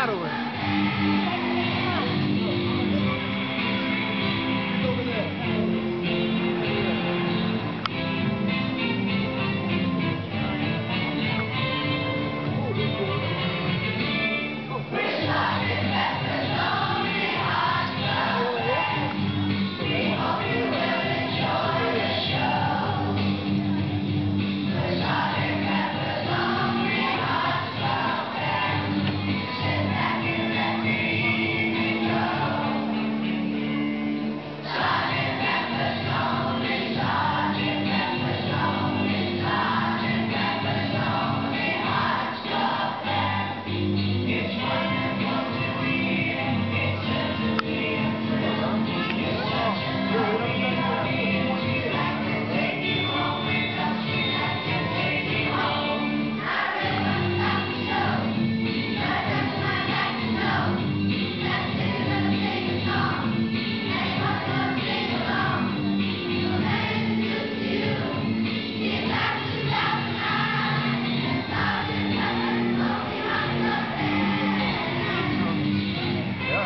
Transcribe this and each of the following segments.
matter with?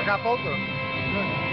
Daqui a pouco.